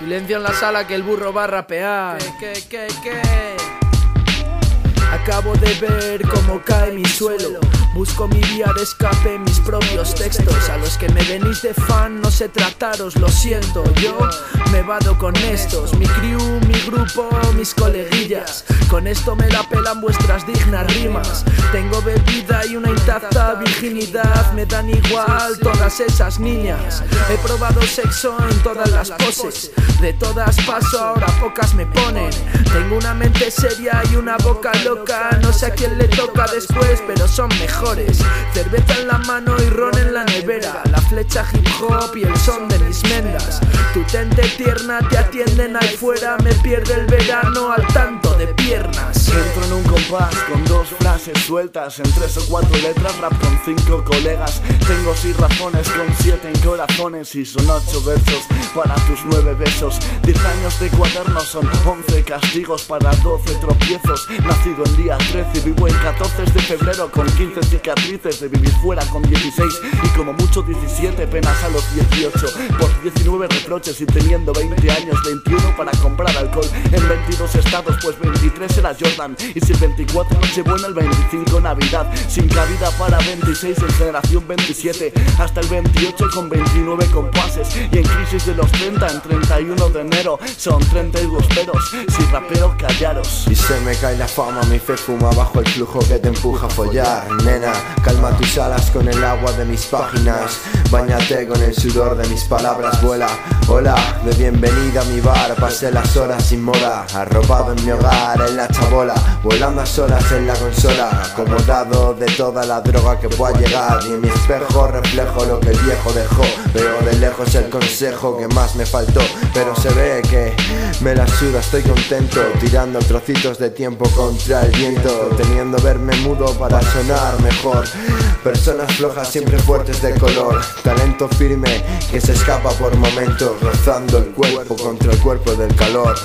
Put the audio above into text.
Silencio en la sala que el burro va a rapear. Acabo de ver cómo cae mi suelo. Busco mi vía de escape mis propios textos. A los que me venís de fan, no sé trataros, lo siento. Yo me vado con estos. Mi crew, mi grupo, mis coleguillas. Con esto me la pelan vuestras dignas rimas. Tengo bebida y una intacta virginidad. Me dan igual todas esas niñas. He probado sexo en todas las poses. De todas paso, ahora pocas me ponen. Tengo una mente seria y una boca loca. No sé a quién le toca después, pero son mejores. Cerveza en la mano y ron en la nevera. La flecha hip hop y el son de mis mendas. Tu tente tierna te atienden ahí fuera. Me pierde el verano al tanto de piernas. Entro en un compás con dos frases sueltas En tres o cuatro letras rap con cinco colegas. Tengo seis razones con siete en corazones Y son ocho versos para tus nueve besos. Diez años de cuadernos son once castigos para doce tropiezos. Nacido en día 13 vivo en 14 de febrero Con 15 cicatrices de vivir fuera con 16 Y como mucho 17 penas a los 18 Por 19 reproches y teniendo 20 años 21 para comprar alcohol. En 22 estados Pues 23 era Jordan. Y si el 24 buena el 25 Navidad Sin cabida para 26 en generación 27 Hasta el 28 con 29 compases Y en crisis de los 30 en 31 de enero Son 32 peros Si rapeo callaros. Y se me cae la fama, mi fe fuma bajo el flujo que te empuja a follar Nena, calma tus alas con el agua de mis páginas. Báñate con el sudor de mis palabras, vuela. Hola, de bienvenida a mi bar Pasé las horas sin moda. Arropado en mi hogar, en la chabola Volando a solas en la consola Acomodado de toda la droga que pueda llegar. Y en mi espejo reflejo lo que el viejo dejó. Veo de lejos el consejo que más me faltó. Pero se ve que me la suda, estoy contento. Tirando trocitos de tiempo contra el viento. Teniendo verme mudo para sonar mejor. Personas flojas siempre fuertes de color. Talento firme que se escapa por momentos. Rozando el cuerpo contra el cuerpo del calor.